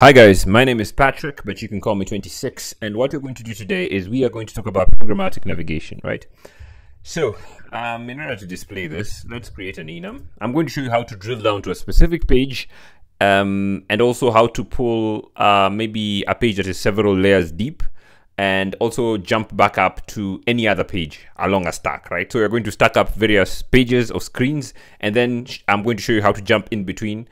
Hi guys, my name is Patrick, but you can call me 26. And what we're going to do today is we are going to talk about programmatic navigation, right? So, um, in order to display this, let's create an enum. I'm going to show you how to drill down to a specific page um, and also how to pull uh, maybe a page that is several layers deep and also jump back up to any other page along a stack, right? So we're going to stack up various pages or screens, and then I'm going to show you how to jump in between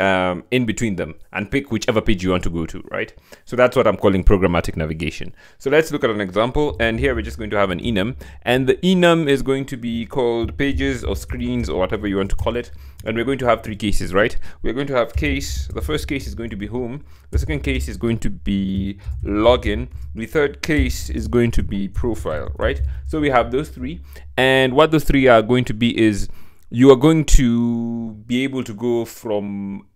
um, in between them and pick whichever page you want to go to, right? So that's what I'm calling programmatic navigation. So let's look at an example. And here we're just going to have an enum. And the enum is going to be called pages or screens or whatever you want to call it. And we're going to have three cases, right? We're going to have case. The first case is going to be home. The second case is going to be login. The third case is going to be profile, right? So we have those three. And what those three are going to be is you are going to be able to go from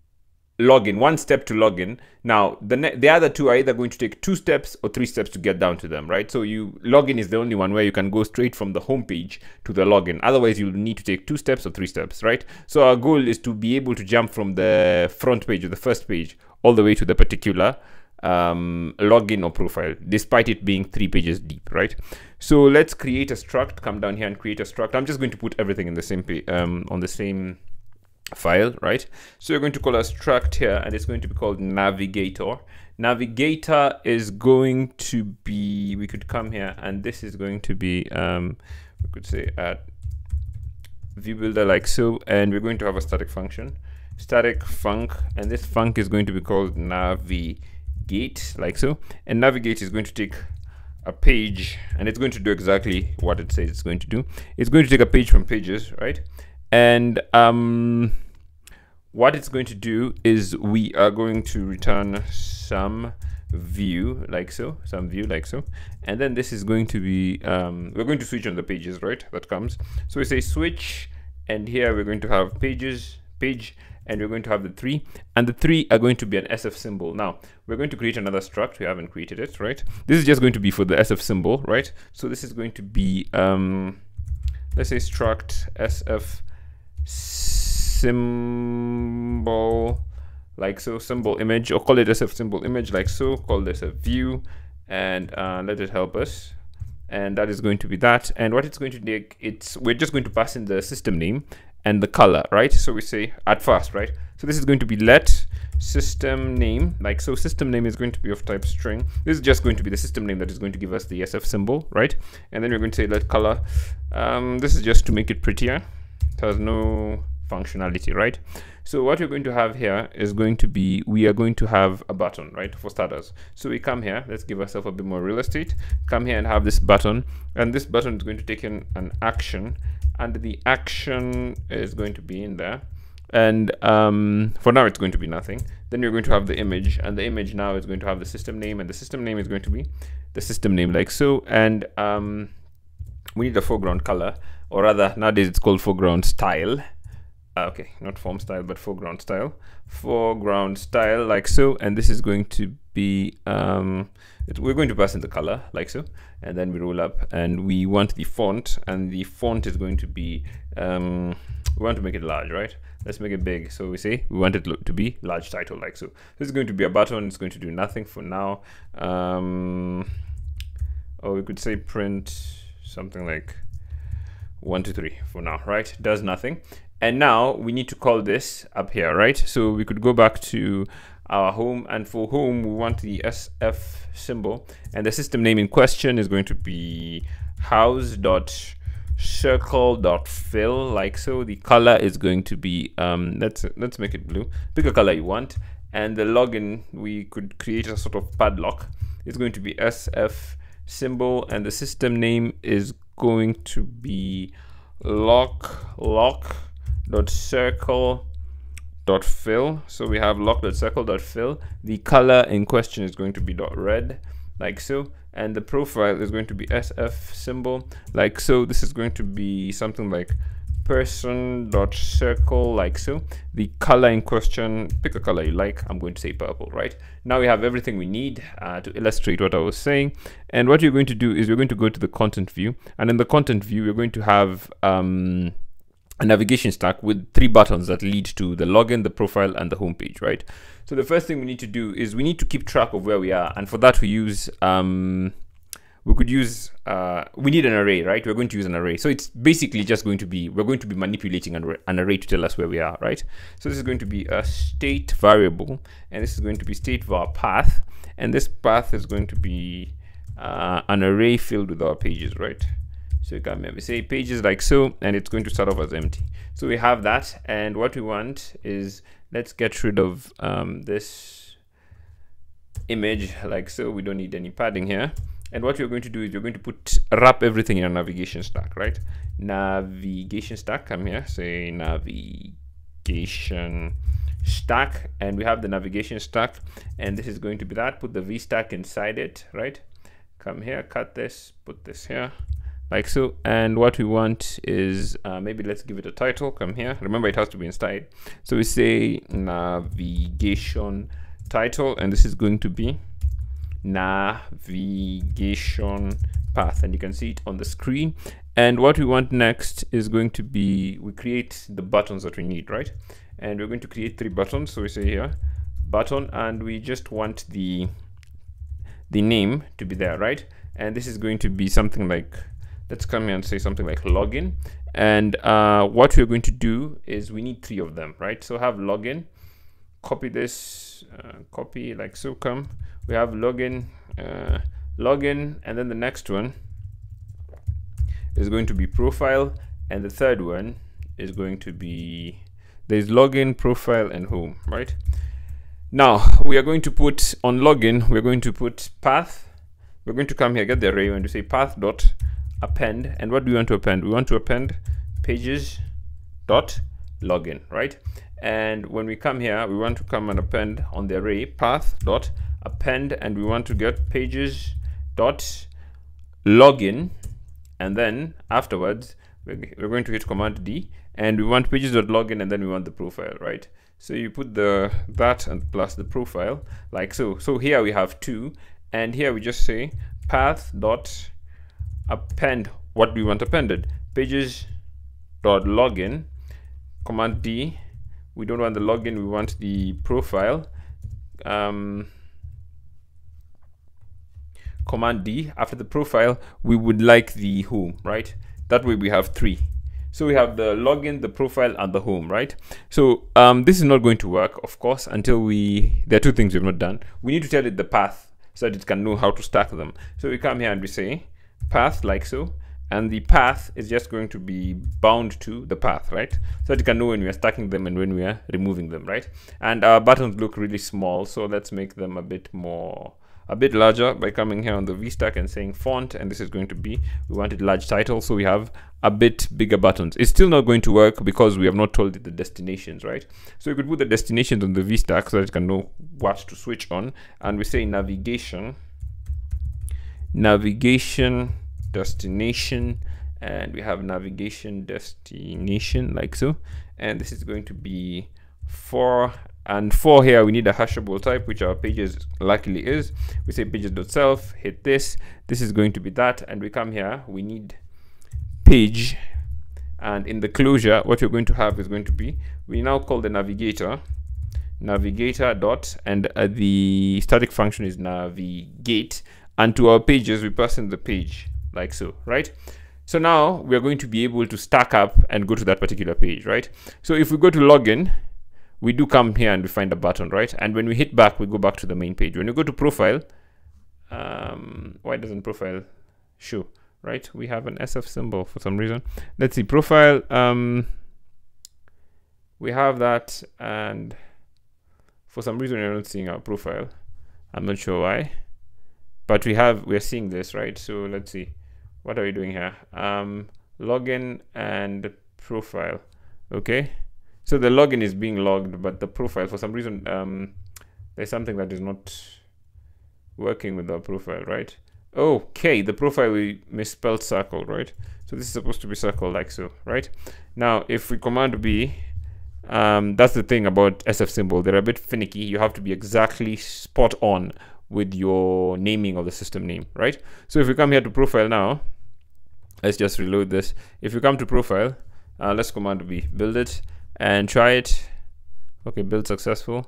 login one step to login. Now the the other two are either going to take two steps or three steps to get down to them right? So you login is the only one where you can go straight from the home page to the login. Otherwise you'll need to take two steps or three steps right? So our goal is to be able to jump from the front page or the first page all the way to the particular um, login or profile, despite it being three pages deep, right? So let's create a struct, come down here and create a struct. I'm just going to put everything in the same um, on the same file, right? So you're going to call a struct here and it's going to be called navigator. Navigator is going to be, we could come here and this is going to be, um, we could say at view builder like so, and we're going to have a static function, static func, and this func is going to be called navi navigate like so. And navigate is going to take a page and it's going to do exactly what it says it's going to do. It's going to take a page from pages right? And um what it's going to do is we are going to return some view like so some view like so. And then this is going to be um, we're going to switch on the pages right that comes. So we say switch and here we're going to have pages page and we're going to have the three. And the three are going to be an sf symbol. Now we're going to create another struct. We haven't created it right? This is just going to be for the sf symbol right? So this is going to be um let's say struct sf symbol like so symbol image or call it sf symbol image like so call this a view and uh, let it help us. And that is going to be that. And what it's going to take it's we're just going to pass in the system name and the color, right? So we say at first, right? So this is going to be let system name, like so system name is going to be of type string. This is just going to be the system name that is going to give us the SF symbol, right? And then we're going to say let color. Um, this is just to make it prettier. It has no functionality, right? So what we're going to have here is going to be, we are going to have a button, right, for starters. So we come here, let's give ourselves a bit more real estate, come here and have this button, and this button is going to take in an action, and the action is going to be in there. And um, for now, it's going to be nothing. Then you're going to have the image, and the image now is going to have the system name, and the system name is going to be the system name like so. And um, we need a foreground color, or rather, nowadays it's called foreground style okay. Not form style but foreground style. Foreground style like so and this is going to be um, it, we're going to pass in the color like so and then we roll up and we want the font and the font is going to be um, we want to make it large right? Let's make it big. So we say we want it to be large title like so. This is going to be a button. It's going to do nothing for now. Um, or we could say print something like one two three for now right? Does nothing and now we need to call this up here, right? So we could go back to our home and for home we want the SF symbol. And the system name in question is going to be house dot circle dot fill like so. The color is going to be um let's let's make it blue. Pick a color you want. And the login we could create a sort of padlock. It's going to be sf symbol and the system name is going to be lock lock dot circle dot fill. So we have lock dot circle dot fill. The color in question is going to be dot red like so. And the profile is going to be sf symbol like so. This is going to be something like person dot circle like so. The color in question pick a color you like. I'm going to say purple right? Now we have everything we need uh, to illustrate what i was saying. And what you're going to do is we're going to go to the content view. And in the content view we're going to have um, a navigation stack with three buttons that lead to the login, the profile, and the homepage, right? So the first thing we need to do is we need to keep track of where we are, and for that we use um, we could use uh, we need an array, right? We're going to use an array, so it's basically just going to be we're going to be manipulating an, an array to tell us where we are, right? So this is going to be a state variable, and this is going to be state var path, and this path is going to be uh, an array filled with our pages, right? So you can maybe say pages like so, and it's going to start off as empty. So we have that, and what we want is let's get rid of um, this image like so. We don't need any padding here. And what you're going to do is you're going to put wrap everything in a navigation stack, right? Navigation stack, come here, say navigation stack, and we have the navigation stack, and this is going to be that. Put the V stack inside it, right? Come here, cut this, put this here like so and what we want is uh, maybe let's give it a title. Come here. Remember it has to be inside so we say navigation title and this is going to be navigation path. And you can see it on the screen. And what we want next is going to be we create the buttons that we need right? And we're going to create three buttons. So we say here button and we just want the the name to be there right? And this is going to be something like let's come here and say something like login. And uh, what we're going to do is we need three of them right? So have login copy this uh, copy like so come. We have login uh, login and then the next one is going to be profile and the third one is going to be there's login profile and home right? Now we are going to put on login we're going to put path. We're going to come here get the array and we say path dot append. And what do we want to append? We want to append pages dot login right? And when we come here we want to come and append on the array path dot append and we want to get pages dot login. And then afterwards we're going to hit command D and we want pages dot login and then we want the profile right? So you put the that and plus the profile like so. So here we have two and here we just say path dot append what we want appended. Pages dot login command d. We don't want the login we want the profile. Um, command d. After the profile we would like the home right? That way we have three. So we have the login the profile and the home right? So um, this is not going to work of course until we there are two things we've not done. We need to tell it the path so that it can know how to stack them. So we come here and we say path like so. And the path is just going to be bound to the path right? So that you can know when we are stacking them and when we are removing them right? And our buttons look really small so let's make them a bit more a bit larger by coming here on the VStack and saying font and this is going to be we wanted large title so we have a bit bigger buttons. It's still not going to work because we have not told it the destinations right? So you could put the destinations on the VStack so that you can know what to switch on. And we say navigation navigation destination and we have navigation destination like so. And this is going to be for and for here we need a hashable type which our pages luckily is. We say pages.self hit this. This is going to be that and we come here we need page. And in the closure what you're going to have is going to be we now call the navigator navigator dot and uh, the static function is navigate and to our pages we pass in the page like so right? So now we are going to be able to stack up and go to that particular page right? So if we go to login we do come here and we find a button right? And when we hit back we go back to the main page. When we go to profile um, why doesn't profile show right? We have an sf symbol for some reason. Let's see profile um, we have that and for some reason we're not seeing our profile. I'm not sure why but we have we're seeing this right? So let's see. What are we doing here? Um login and profile. Okay. So the login is being logged but the profile for some reason um there's something that is not working with our profile right? Okay the profile we misspelled circle right? So this is supposed to be circle like so right? Now if we command b um, that's the thing about sf symbol. They're a bit finicky. You have to be exactly spot on with your naming of the system name, right? So if we come here to profile now, let's just reload this. If you come to profile, Uh, let's command B, build it and try it. Okay, build successful.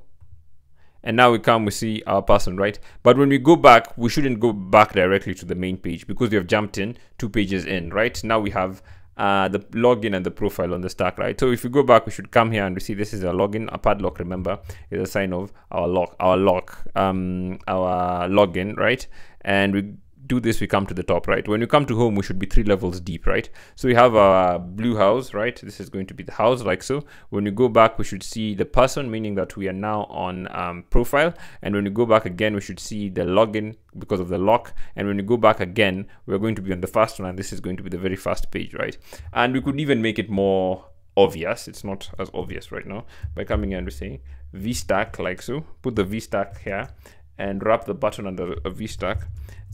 And now we come, we see our person, right? But when we go back, we shouldn't go back directly to the main page because we have jumped in two pages in, right? Now we have uh, the login and the profile on the stack, right? So if we go back, we should come here and we see this is a login, a padlock, remember, is a sign of our lock, our lock, um, our login, right? And we do this, we come to the top, right? When you come to home, we should be three levels deep, right? So we have a blue house, right? This is going to be the house like so. When you go back, we should see the person, meaning that we are now on um, profile. And when you go back again, we should see the login because of the lock. And when you go back again, we're going to be on the first one. And this is going to be the very first page, right? And we could even make it more obvious. It's not as obvious right now by coming and saying VStack like so. Put the VStack here and wrap the button under a VStack.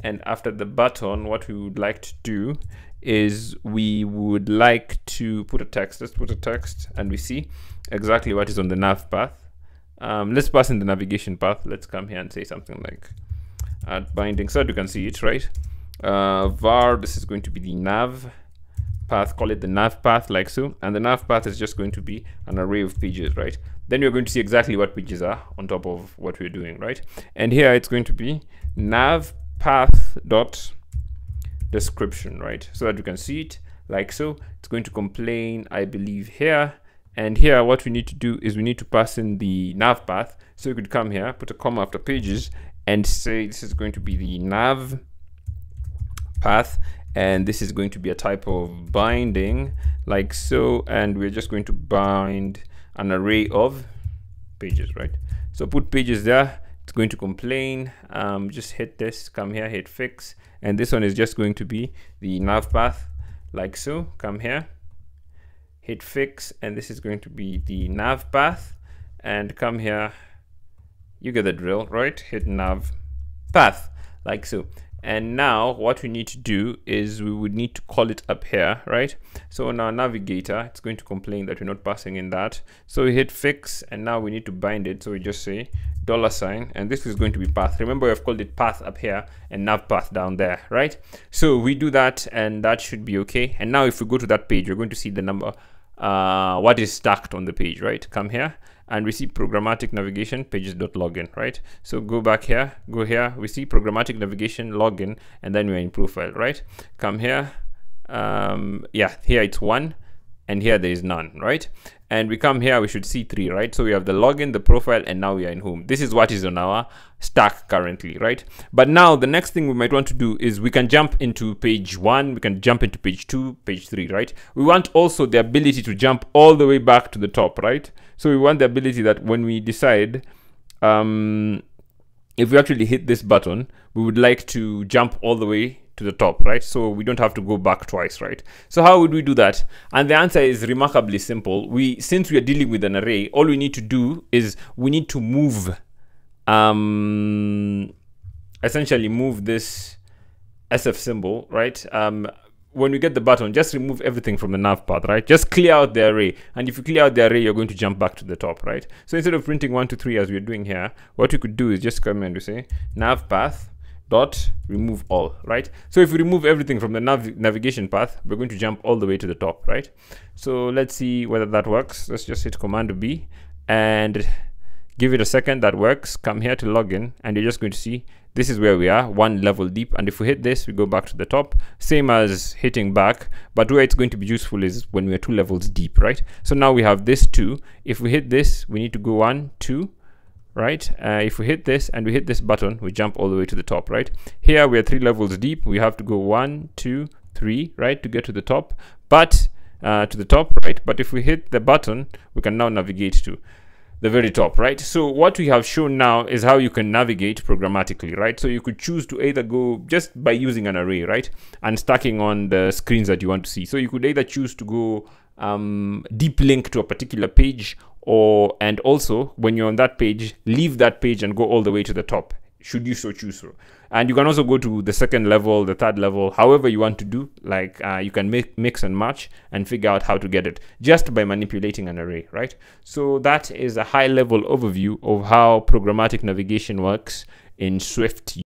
And after the button what we would like to do is we would like to put a text. Let's put a text and we see exactly what is on the nav path. Um, let's pass in the navigation path. Let's come here and say something like add binding. So you can see it right? Uh, var this is going to be the nav path. Call it the nav path like so. And the nav path is just going to be an array of pages right then you're going to see exactly what pages are on top of what we're doing right and here it's going to be nav path dot description, right? So that you can see it like so. It's going to complain, I believe, here. And here, what we need to do is we need to pass in the nav path. So you could come here, put a comma after pages, and say this is going to be the nav path. And this is going to be a type of binding like so. And we're just going to bind an array of pages, right? So put pages there it's going to complain um, just hit this come here hit fix and this one is just going to be the nav path like so come here hit fix and this is going to be the nav path and come here you get the drill right hit nav path like so and now what we need to do is we would need to call it up here right? So on our navigator it's going to complain that we're not passing in that. So we hit fix and now we need to bind it. So we just say dollar sign. And this is going to be path. Remember we've called it path up here and nav path down there right? So we do that and that should be okay. And now if we go to that page you're going to see the number uh what is stacked on the page right? Come here and we see programmatic navigation pages.login right? So go back here go here we see programmatic navigation login and then we're in profile right? Come here um yeah here it's one and here there is none right? And we come here we should see three right? So we have the login the profile and now we are in home. This is what is on our stack currently right? But now the next thing we might want to do is we can jump into page one we can jump into page two page three right? We want also the ability to jump all the way back to the top right? So we want the ability that when we decide um if we actually hit this button we would like to jump all the way to the top, right? So we don't have to go back twice, right? So how would we do that? And the answer is remarkably simple. We, since we are dealing with an array, all we need to do is we need to move, um, essentially move this SF symbol, right? Um, when we get the button, just remove everything from the nav path, right? Just clear out the array. And if you clear out the array, you're going to jump back to the top, right? So instead of printing one, two, three, as we're doing here, what you could do is just come and we say nav path dot remove all right? So if we remove everything from the nav navigation path we're going to jump all the way to the top right? So let's see whether that works. Let's just hit command b and give it a second that works. Come here to login and you're just going to see this is where we are one level deep. And if we hit this we go back to the top. Same as hitting back but where it's going to be useful is when we're two levels deep right? So now we have this two. If we hit this we need to go one two right? Uh, if we hit this and we hit this button, we jump all the way to the top, right? Here we are three levels deep. We have to go one, two, three, right, to get to the top, but uh, to the top, right? But if we hit the button, we can now navigate to the very top, right? So what we have shown now is how you can navigate programmatically, right? So you could choose to either go just by using an array, right? And stacking on the screens that you want to see. So you could either choose to go um, deep link to a particular page or and also when you're on that page leave that page and go all the way to the top should you so choose so. And you can also go to the second level the third level however you want to do like uh, you can make mix and match and figure out how to get it just by manipulating an array right? So that is a high level overview of how programmatic navigation works in swift